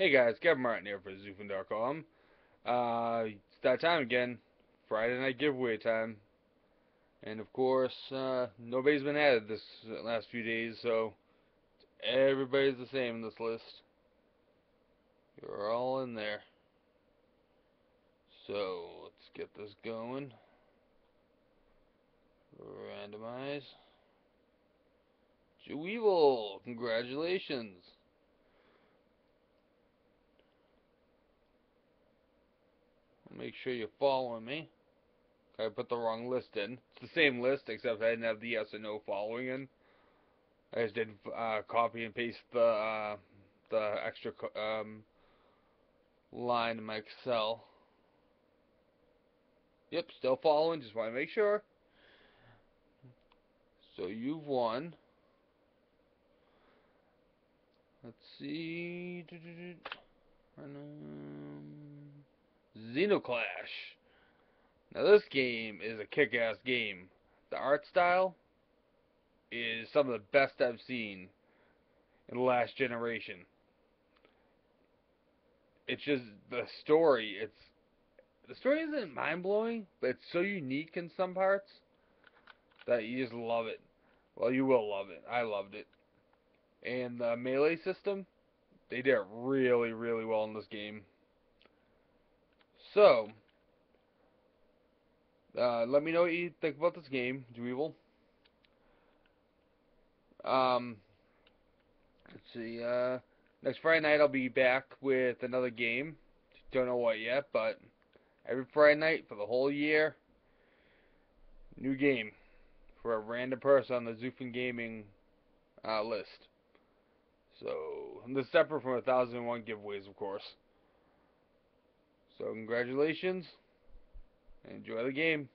Hey guys, Kevin Martin here for XUFN.com. Uh, it's that time again. Friday night giveaway time. And of course, uh, nobody's been added this last few days, so everybody's the same in this list. You're all in there. So, let's get this going. Randomize. Joe congratulations. Make sure you're following me. I put the wrong list in. It's the same list, except I didn't have the yes or no following in. I just did uh, copy and paste the uh, the extra um, line in my Excel. Yep, still following. Just want to make sure. So you've won. Let's see. Zeno Clash. Now this game is a kick-ass game. The art style is some of the best I've seen in the last generation. It's just the story. It's the story isn't mind blowing, but it's so unique in some parts that you just love it. Well, you will love it. I loved it. And the melee system, they did it really, really well in this game. So, uh, let me know what you think about this game, Dweeble. Um, let's see, uh, next Friday night I'll be back with another game. Don't know what yet, but every Friday night for the whole year, new game for a random person on the XUFN Gaming uh, list. So, this is separate from a 1001 giveaways, of course. So congratulations. Enjoy the game.